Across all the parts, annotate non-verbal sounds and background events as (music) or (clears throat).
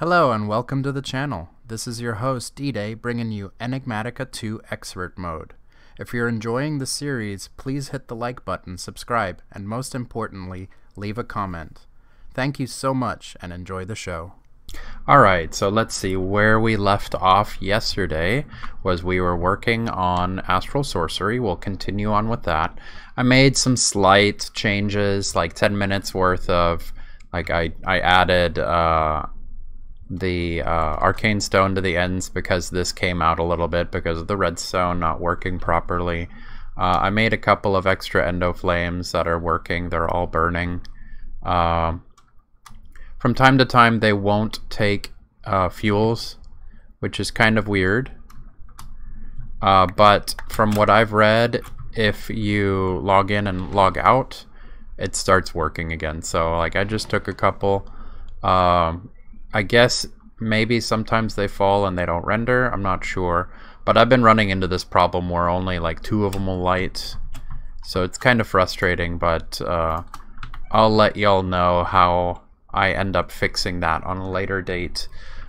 Hello and welcome to the channel. This is your host, D_Dae, bringing you Enigmatica 2 Expert Mode. If you're enjoying the series, please hit the like button, subscribe, and most importantly, leave a comment. Thank you so much and enjoy the show. Alright, so let's see where we left off yesterday was we were working on Astral Sorcery. We'll continue on with that. I made some slight changes, like 10 minutes worth of, like I, I added uh, the uh, Arcane Stone to the ends because this came out a little bit because of the redstone not working properly. Uh, I made a couple of extra endo flames that are working. They're all burning. Uh, from time to time, they won't take uh, fuels, which is kind of weird. Uh, but from what I've read, if you log in and log out, it starts working again. So like I just took a couple. Um, I guess maybe sometimes they fall and they don't render. I'm not sure. But I've been running into this problem where only like two of them will light. So it's kind of frustrating, but uh, I'll let y'all know how I end up fixing that on a later date.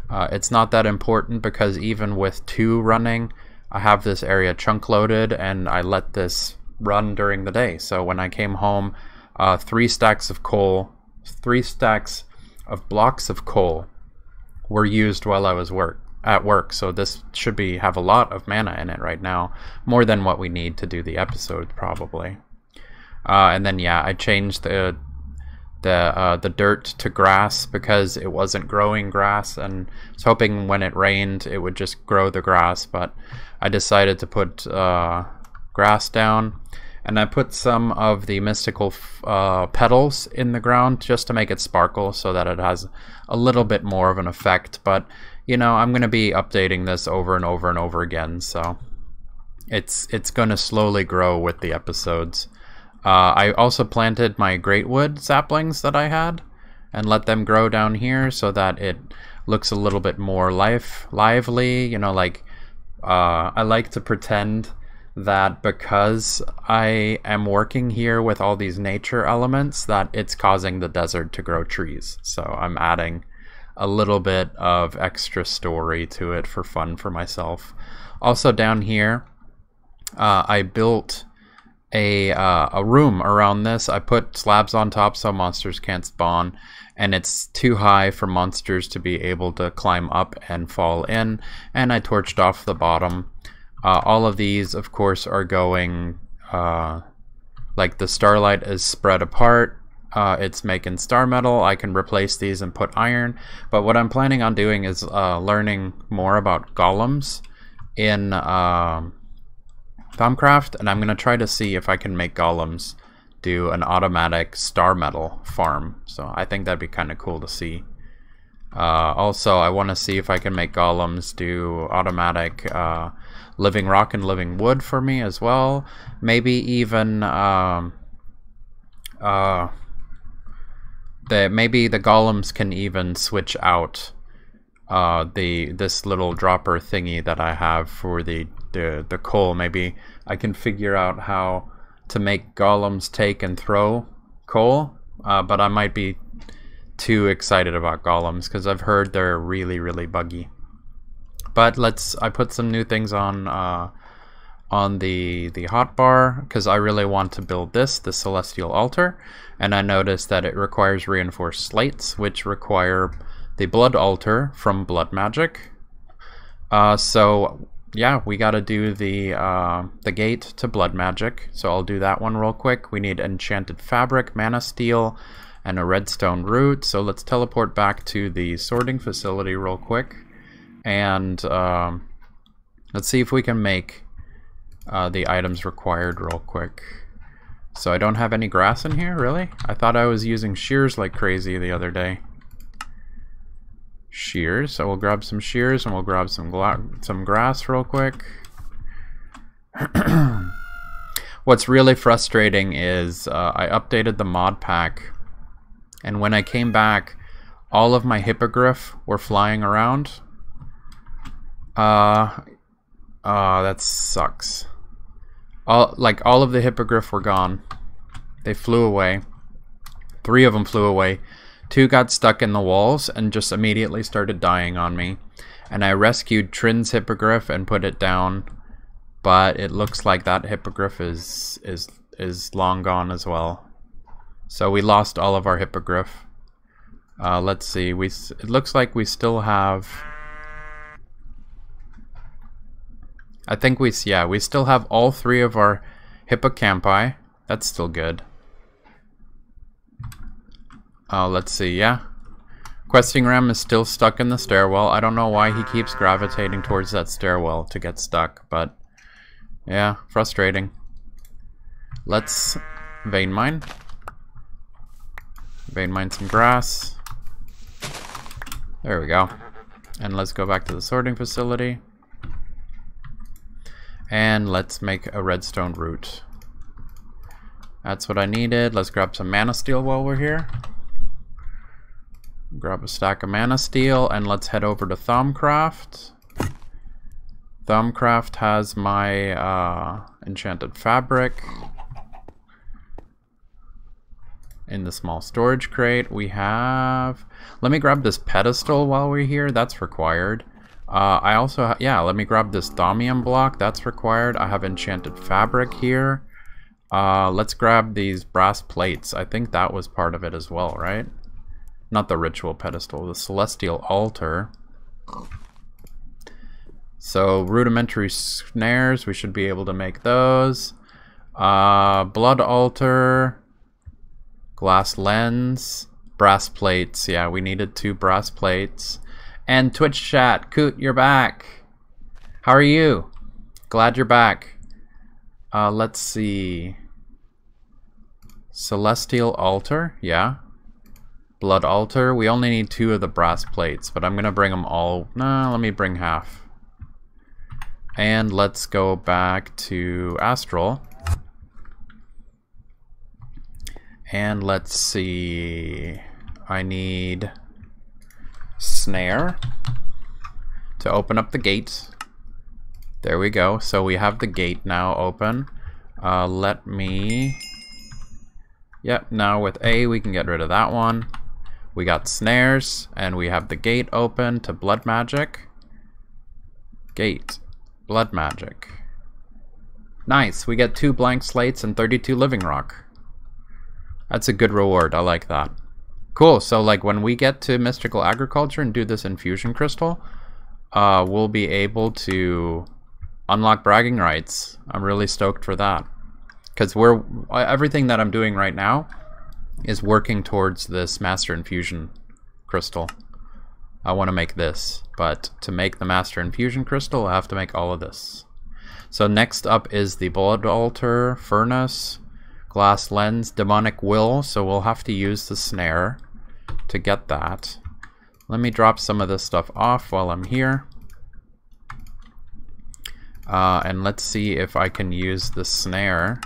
Uh, it's not that important because even with two running, I have this area chunk loaded and I let this run during the day. So when I came home, uh, three stacks of coal, three stacks of blocks of coal were used while I was work at work. So this should be have a lot of mana in it right now, more than what we need to do the episode probably. Uh, and then yeah, I changed the the uh, the dirt to grass because it wasn't growing grass, and I was hoping when it rained it would just grow the grass. But I decided to put uh, grass down, and I put some of the mystical uh, petals in the ground just to make it sparkle, so that it has a little bit more of an effect. But you know, I'm going to be updating this over and over and over again, so it's it's going to slowly grow with the episodes. Uh, I also planted my greatwood saplings that I had and let them grow down here so that it looks a little bit more life lively. You know, like uh, I like to pretend that because I am working here with all these nature elements that it's causing the desert to grow trees. So I'm adding a little bit of extra story to it for fun for myself. Also down here, uh, I built a uh, a room around this. I put slabs on top so monsters can't spawn, and it's too high for monsters to be able to climb up and fall in. And I torched off the bottom. Uh, all of these, of course, are going uh, like the starlight is spread apart. Uh, it's making star metal. I can replace these and put iron. But what I'm planning on doing is uh, learning more about golems in um, Thaumcraft, and I'm going to try to see if I can make golems do an automatic star metal farm. So I think that'd be kind of cool to see. Uh, also, I want to see if I can make golems do automatic uh, living rock and living wood for me as well. Maybe even um, uh, the maybe the golems can even switch out uh, the this little dropper thingy that I have for the the the coal. Maybe I can figure out how to make golems take and throw coal, uh, but I might be too excited about golems because I've heard they're really really buggy. But let's I put some new things on uh, on the the hotbar because I really want to build this the celestial altar, and I noticed that it requires reinforced slates, which require the blood altar from blood magic. Uh, so yeah, we got to do the uh, the gate to blood magic. So I'll do that one real quick. We need enchanted fabric, mana steel, and a redstone root. So let's teleport back to the sorting facility real quick, and um, let's see if we can make uh, the items required real quick. So I don't have any grass in here, really? I thought I was using shears like crazy the other day shears. So we'll grab some shears and we'll grab some some grass real quick. (clears throat) What's really frustrating is uh, I updated the mod pack and when I came back all of my hippogriff were flying around. Uh, uh that sucks. All like all of the hippogriff were gone. They flew away. Three of them flew away Two got stuck in the walls and just immediately started dying on me. And I rescued Trin's hippogriff and put it down, but it looks like that hippogriff is is is long gone as well. So we lost all of our hippogriff. Uh, let's see. We it looks like we still have. I think we yeah we still have all three of our hippocampi. That's still good. Uh, let's see. Yeah, questing ram is still stuck in the stairwell. I don't know why he keeps gravitating towards that stairwell to get stuck, but yeah, frustrating. Let's vein mine. Vein mine some grass. There we go. And let's go back to the sorting facility. And let's make a redstone root. That's what I needed. Let's grab some mana steel while we're here. Grab a stack of mana steel and let's head over to Thaumcraft. Thaumcraft has my uh, enchanted fabric. In the small storage crate we have... Let me grab this pedestal while we're here. That's required. Uh, I also... Yeah, let me grab this thaumium block. That's required. I have enchanted fabric here. Uh, let's grab these brass plates. I think that was part of it as well, right? Not the ritual pedestal, the celestial altar. So rudimentary snares, we should be able to make those. Uh, blood altar, glass lens, brass plates. Yeah, we needed two brass plates. And Twitch chat, Coot, you're back. How are you? Glad you're back. Uh, let's see. Celestial altar, yeah. Blood altar. We only need two of the brass plates, but I'm gonna bring them all. Nah, let me bring half. And let's go back to Astral. And let's see. I need snare to open up the gate. There we go. So we have the gate now open. Uh, let me... Yep, now with A we can get rid of that one. We got snares, and we have the gate open to blood magic. Gate. Blood magic. Nice, we get two blank slates and 32 living rock. That's a good reward. I like that. Cool. So like when we get to mystical agriculture and do this infusion crystal, uh, we'll be able to unlock bragging rights. I'm really stoked for that. Because we're everything that I'm doing right now is working towards this master infusion crystal. I want to make this, but to make the master infusion crystal, I have to make all of this. So next up is the blood altar, furnace, glass lens, demonic will, so we'll have to use the snare to get that. Let me drop some of this stuff off while I'm here. Uh, and let's see if I can use the snare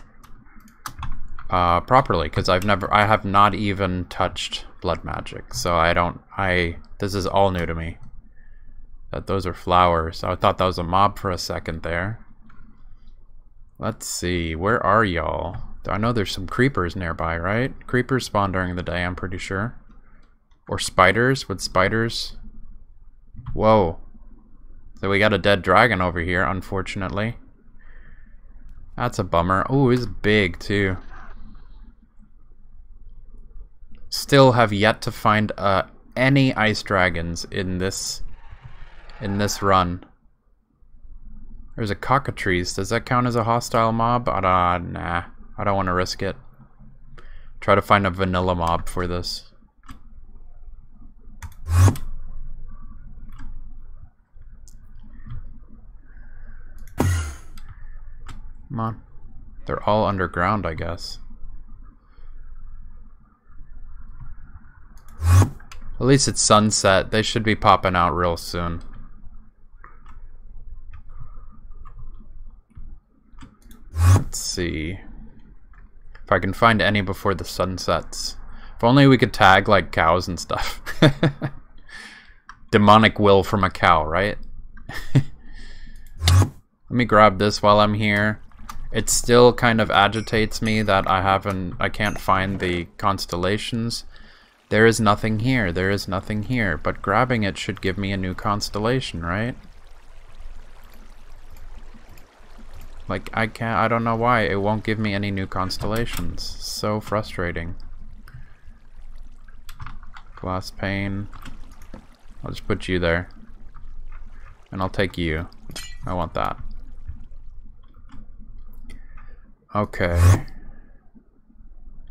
uh, properly, because I've never, I have not even touched blood magic, so I don't, I, this is all new to me. That those are flowers. I thought that was a mob for a second there. Let's see, where are y'all? I know there's some creepers nearby, right? Creepers spawn during the day, I'm pretty sure. Or spiders? Would spiders... Whoa. So we got a dead dragon over here, unfortunately. That's a bummer. Oh, he's big, too. Still have yet to find uh, any ice dragons in this in this run. There's a cockatrice. Does that count as a hostile mob? Uh, nah. I don't want to risk it. Try to find a vanilla mob for this. Come on. They're all underground, I guess. At least it's sunset. They should be popping out real soon. Let's see. If I can find any before the sun sets. If only we could tag like cows and stuff. (laughs) Demonic will from a cow, right? (laughs) Let me grab this while I'm here. It still kind of agitates me that I haven't I can't find the constellations. There is nothing here. There is nothing here. But grabbing it should give me a new constellation, right? Like, I can't, I don't know why. It won't give me any new constellations. So frustrating. Glass pane. I'll just put you there. And I'll take you. I want that. Okay.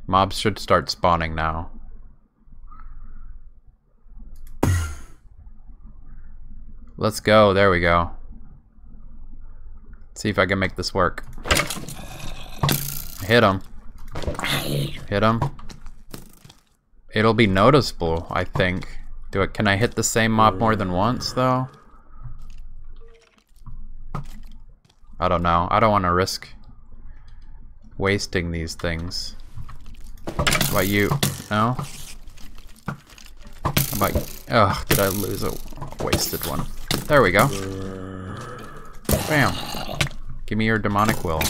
Mobs should start spawning now. Let's go. There we go. See if I can make this work. Hit him. Hit him. It'll be noticeable, I think. Do it. Can I hit the same mob more than once, though? I don't know. I don't want to risk wasting these things. About you? No? How about... Ugh, did I lose a wasted one? There we go. Bam. Give me your demonic will.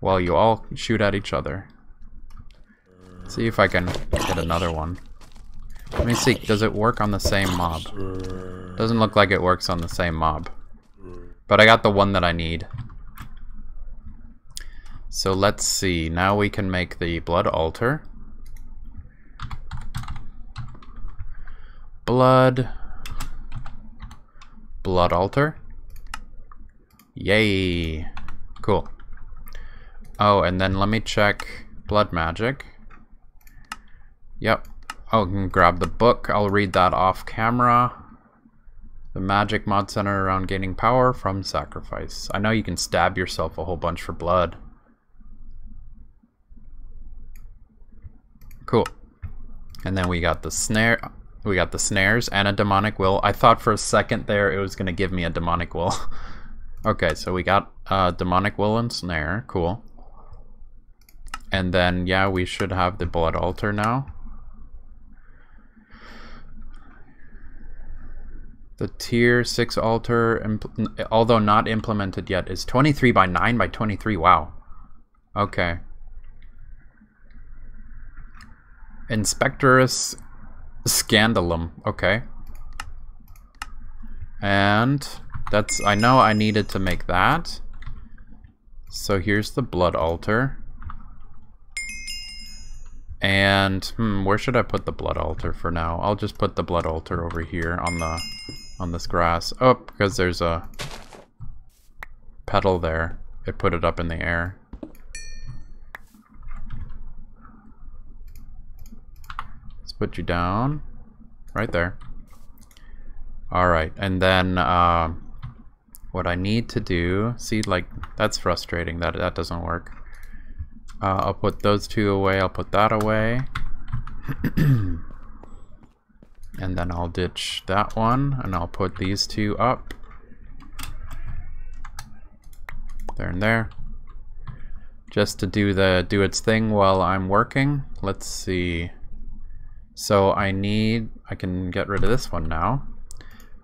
While you all shoot at each other. See if I can get another one. Let me see, does it work on the same mob? Doesn't look like it works on the same mob. But I got the one that I need. So let's see, now we can make the blood altar. Blood. Blood altar. Yay. Cool. Oh, and then let me check blood magic. Yep. Oh, I can grab the book. I'll read that off camera. The magic mod center around gaining power from sacrifice. I know you can stab yourself a whole bunch for blood. Cool. And then we got the snare. We got the snares and a demonic will. I thought for a second there it was going to give me a demonic will. (laughs) okay, so we got uh, demonic will and snare. Cool. And then, yeah, we should have the blood altar now. The tier 6 altar, although not implemented yet, is 23 by 9 by 23. Wow. Okay. Inspectoris Scandalum. Okay. And that's, I know I needed to make that. So here's the blood altar. And, hmm, where should I put the blood altar for now? I'll just put the blood altar over here on the on this grass. Oh, because there's a petal there. It put it up in the air. Let's put you down. Right there. Alright, and then uh, what I need to do... See, like, that's frustrating. That, that doesn't work. Uh, I'll put those two away. I'll put that away. (clears throat) And then I'll ditch that one and I'll put these two up. There and there. Just to do the do its thing while I'm working. Let's see. So I need, I can get rid of this one now.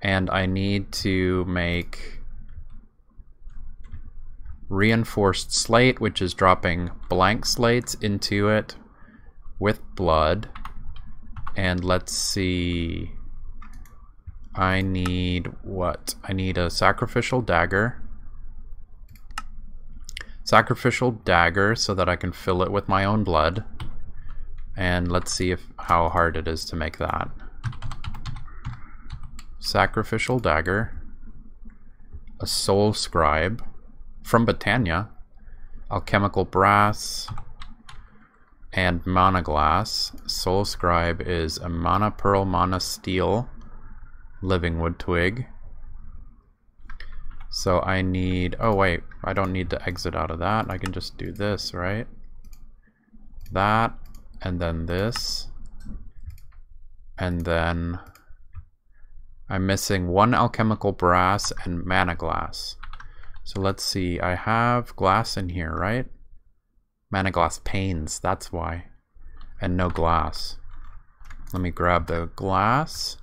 And I need to make reinforced slate, which is dropping blank slates into it with blood. And let's see. I need what? I need a sacrificial dagger. Sacrificial dagger so that I can fill it with my own blood. And let's see if how hard it is to make that. Sacrificial dagger. A soul scribe from Botania. Alchemical brass and Mana Glass. Soul Scribe is a Mana Pearl, Mana Steel, Living Wood Twig. So I need, oh wait, I don't need to exit out of that. I can just do this, right? That, and then this. And then I'm missing one alchemical brass and mana glass. So let's see, I have glass in here, right? Mana glass panes, that's why. And no glass. Let me grab the glass.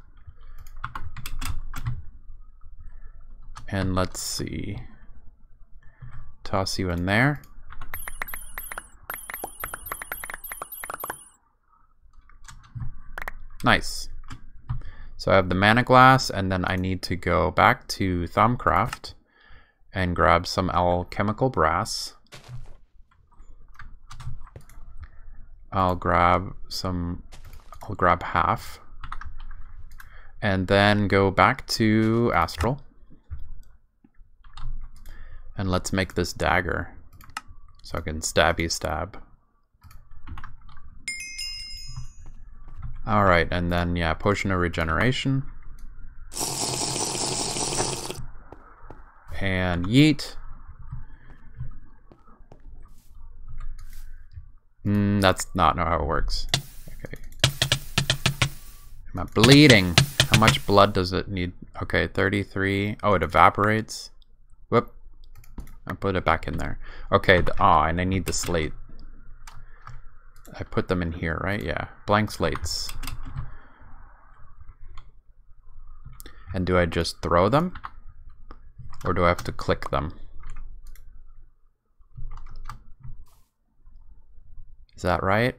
And let's see. Toss you in there. Nice. So I have the mana glass, and then I need to go back to Thaumcraft and grab some alchemical brass. I'll grab some, I'll grab half. And then go back to Astral. And let's make this dagger. So I can stabby stab. Alright, and then, yeah, Potion of Regeneration. And yeet. Mm, that's not how it works. Okay. Am I bleeding? How much blood does it need? Okay, 33. Oh, it evaporates. Whoop. I put it back in there. Okay, ah, oh, and I need the slate. I put them in here, right? Yeah, blank slates. And do I just throw them? Or do I have to click them? Is that right?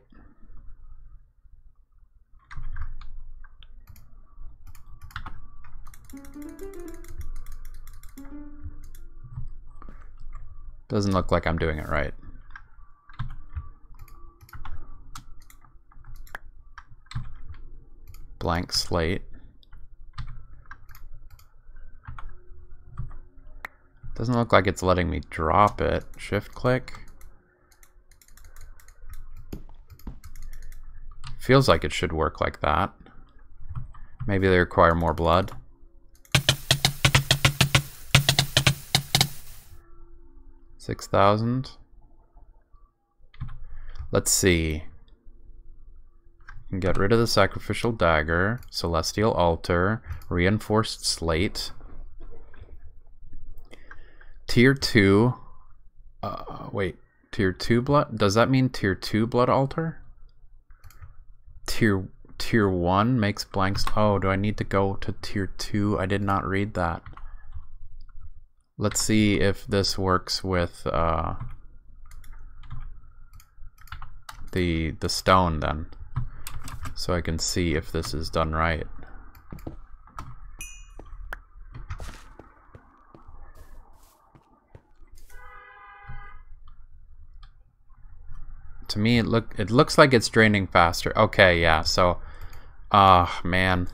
Doesn't look like I'm doing it right. Blank slate. Doesn't look like it's letting me drop it. Shift click. Feels like it should work like that. Maybe they require more blood. Six thousand. Let's see. Get rid of the sacrificial dagger, celestial altar, reinforced slate. Tier 2. Uh, wait, tier 2 blood? Does that mean tier 2 blood altar? Tier tier 1 makes blanks. Oh, do I need to go to tier 2? I did not read that. Let's see if this works with uh, the the stone then. So I can see if this is done right. To me, it look it looks like it's draining faster. Okay, yeah. So, ah, uh, man.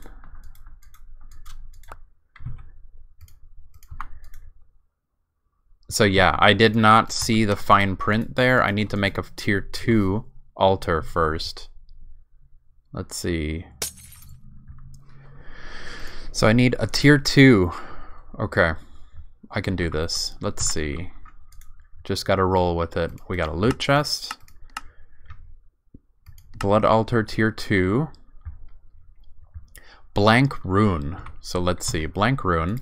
So yeah, I did not see the fine print there. I need to make a tier 2 altar first. Let's see. So I need a tier 2. Okay. I can do this. Let's see. Just gotta roll with it. We got a loot chest. Blood Altar Tier 2. Blank Rune. So let's see. Blank Rune.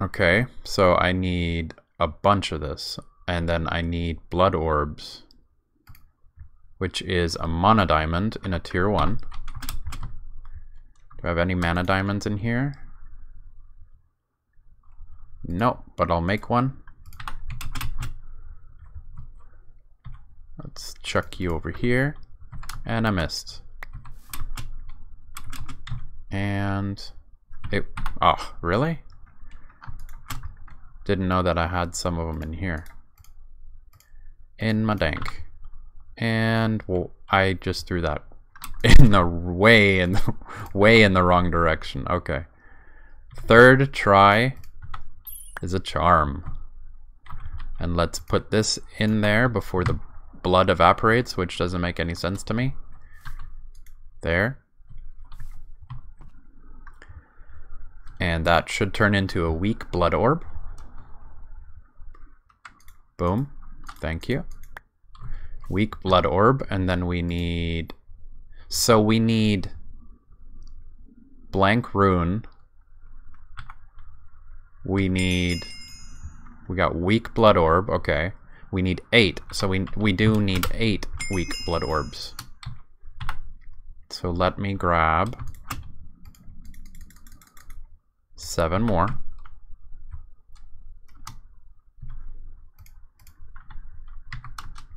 Okay, so I need a bunch of this. And then I need Blood Orbs. Which is a Mana Diamond in a Tier 1. Do I have any Mana Diamonds in here? Nope, but I'll make one. Let's chuck you over here. And I missed. And it, oh, really? Didn't know that I had some of them in here. In my dank. And well, I just threw that (laughs) in the way in the (laughs) way in the wrong direction. Okay. Third try is a charm. And let's put this in there before the blood evaporates, which doesn't make any sense to me. There. And that should turn into a weak blood orb. Boom. Thank you. Weak blood orb, and then we need... So we need blank rune. We need... We got weak blood orb, okay. We need eight, so we, we do need eight weak blood orbs. So let me grab seven more.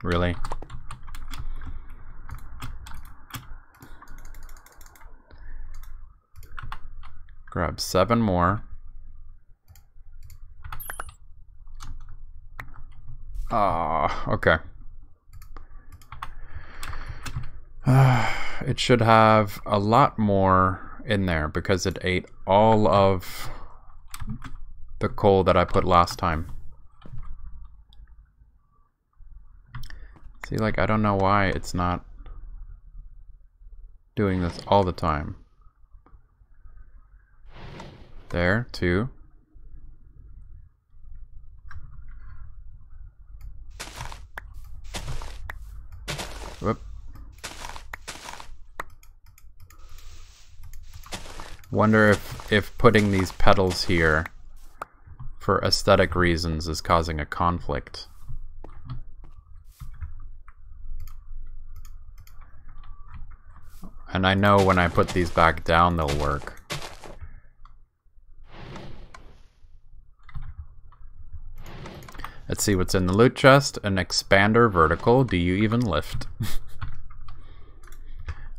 Really? Grab seven more. Ah, okay. (sighs) it should have a lot more in there because it ate all of the coal that I put last time. See, like, I don't know why it's not doing this all the time. There, two. Wonder if, if putting these petals here for aesthetic reasons is causing a conflict. And I know when I put these back down they'll work. Let's see what's in the loot chest. An expander vertical. Do you even lift? (laughs)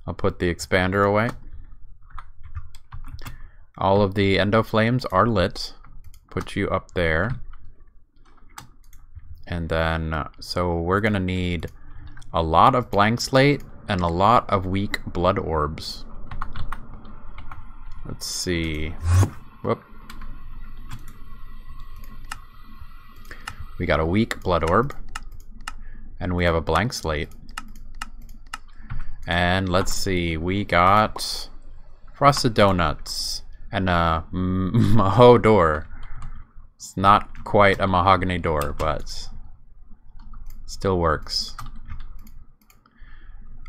I'll put the expander away. All of the endo flames are lit. Put you up there. And then, uh, so we're gonna need a lot of blank slate and a lot of weak blood orbs. Let's see. Whoop. We got a weak blood orb. And we have a blank slate. And let's see, we got frosted donuts and uh, (laughs) a maho door. It's not quite a mahogany door, but still works.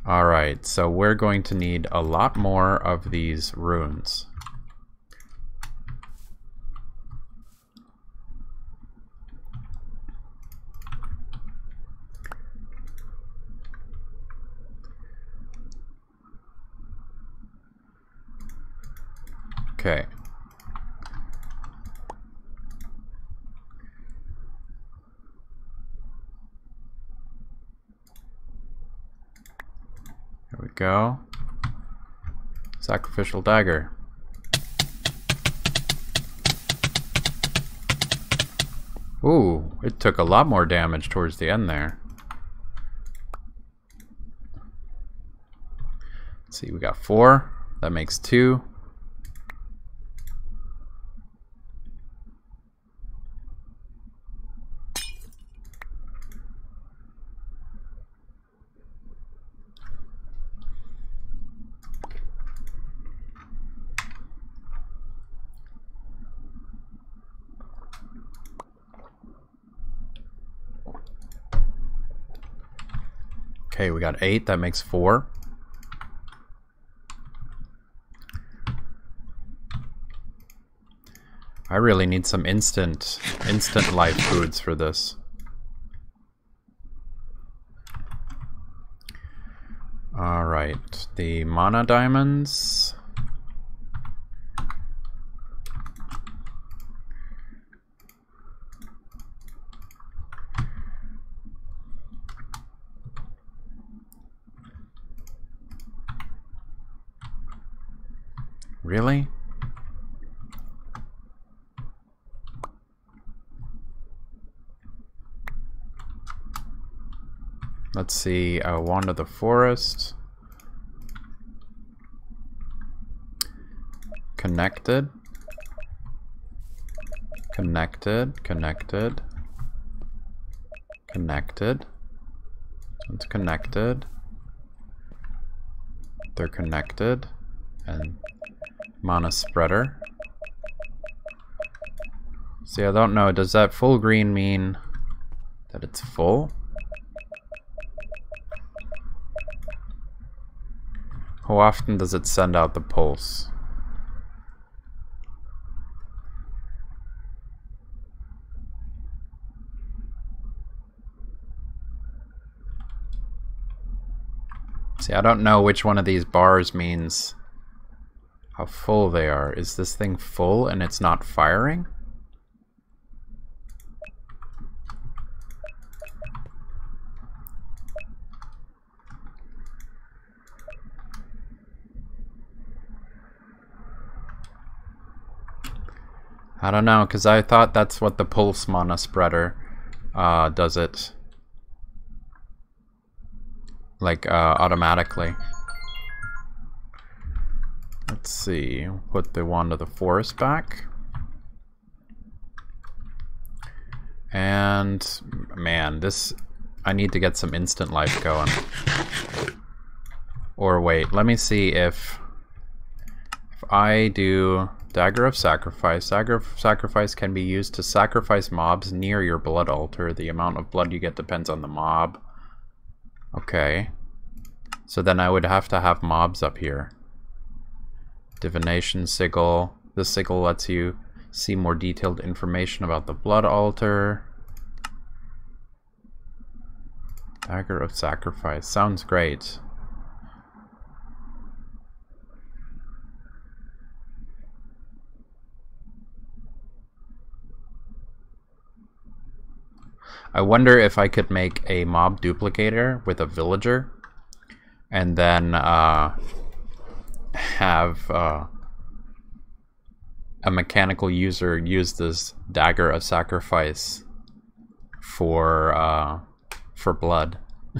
Alright, so we're going to need a lot more of these runes. Okay. Here we go. Sacrificial dagger. Ooh, it took a lot more damage towards the end there. Let's see, we got four. That makes two. Okay, we got eight. That makes four. I really need some instant, instant life foods for this. Alright, the mana diamonds. Really? Let's see, uh, Wand of the Forest. Connected. Connected, connected. Connected. It's connected. They're connected. And mana spreader. See, I don't know. Does that full green mean that it's full? How often does it send out the pulse? See, I don't know which one of these bars means how full they are. Is this thing full and it's not firing? I don't know, because I thought that's what the pulse mana spreader uh, does it. Like, uh, automatically. Let's see, put the Wand of the Forest back. And, man, this... I need to get some instant life going. Or wait, let me see if... If I do Dagger of Sacrifice. Dagger of Sacrifice can be used to sacrifice mobs near your blood altar. The amount of blood you get depends on the mob. Okay. So then I would have to have mobs up here. Divination Sigil. This sigil lets you see more detailed information about the blood altar. Dagger of Sacrifice. Sounds great. I wonder if I could make a mob duplicator with a villager and then uh, have uh, a mechanical user use this dagger of sacrifice for uh, for blood. (laughs)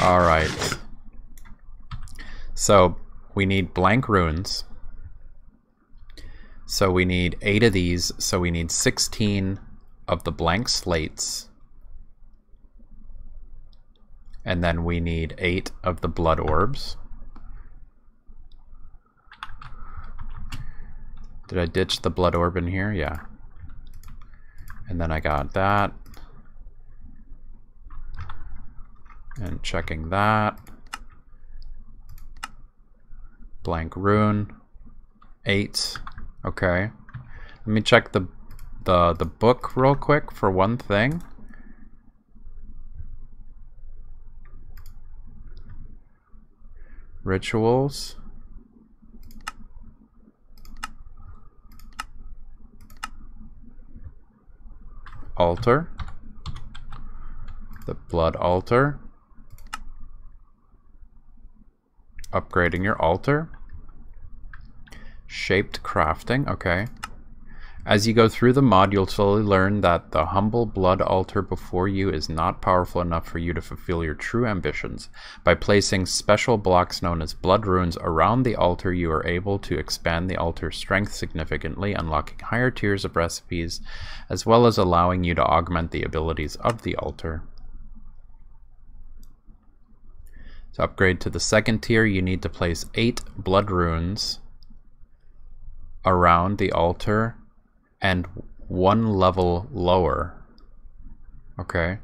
All right. So we need blank runes. So we need eight of these. So we need 16 of the blank slates. And then we need eight of the blood orbs. Did I ditch the blood orb in here? Yeah. And then I got that. And checking that. Blank rune. Eight. Okay. Let me check the the the book real quick for one thing. Rituals. Altar. The blood altar. Upgrading your altar. Shaped crafting, okay. As you go through the mod, you'll slowly learn that the humble blood altar before you is not powerful enough for you to fulfill your true ambitions. By placing special blocks known as blood runes around the altar, you are able to expand the altar's strength significantly, unlocking higher tiers of recipes, as well as allowing you to augment the abilities of the altar. To upgrade to the second tier, you need to place 8 blood runes around the altar and one level lower. Okay.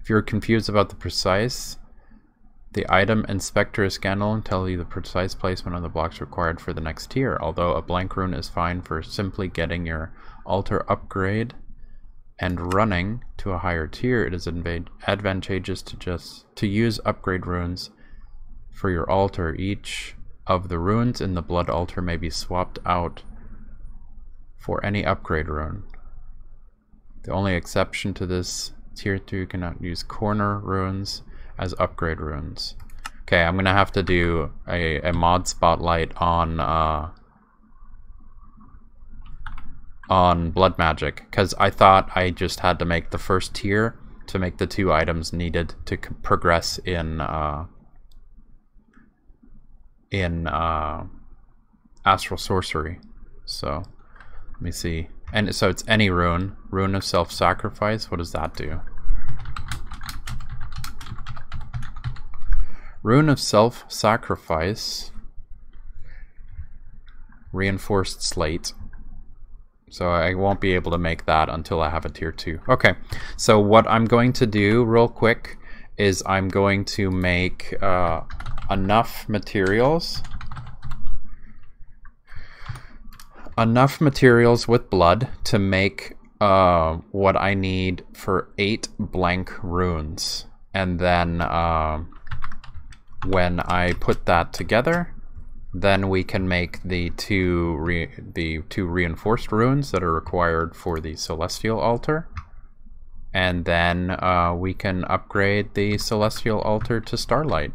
If you're confused about the precise, the item inspector scan will tell you the precise placement of the blocks required for the next tier, although a blank rune is fine for simply getting your altar upgrade and running to a higher tier, it is advantageous to just to use upgrade runes for your altar. Each of the runes in the blood altar may be swapped out for any upgrade rune. The only exception to this tier 2 cannot use corner runes as upgrade runes. Okay, I'm gonna have to do a, a mod spotlight on uh, on blood magic because I thought I just had to make the first tier to make the two items needed to progress in uh, in uh, Astral Sorcery. So, let me see. And so it's any rune. Rune of Self-Sacrifice. What does that do? Rune of Self-Sacrifice. Reinforced Slate. So I won't be able to make that until I have a tier 2. Okay, so what I'm going to do real quick is I'm going to make uh, enough materials enough materials with blood to make uh, what I need for eight blank runes. And then uh, when I put that together, then we can make the two the two reinforced runes that are required for the celestial altar. And then uh, we can upgrade the celestial altar to starlight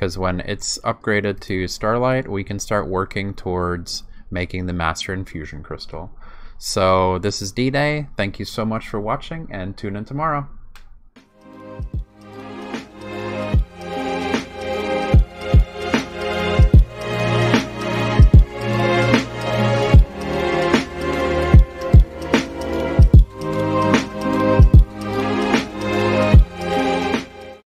because when it's upgraded to Starlight, we can start working towards making the Master Infusion Crystal. So this is D_Dae. Thank you so much for watching, and tune in tomorrow.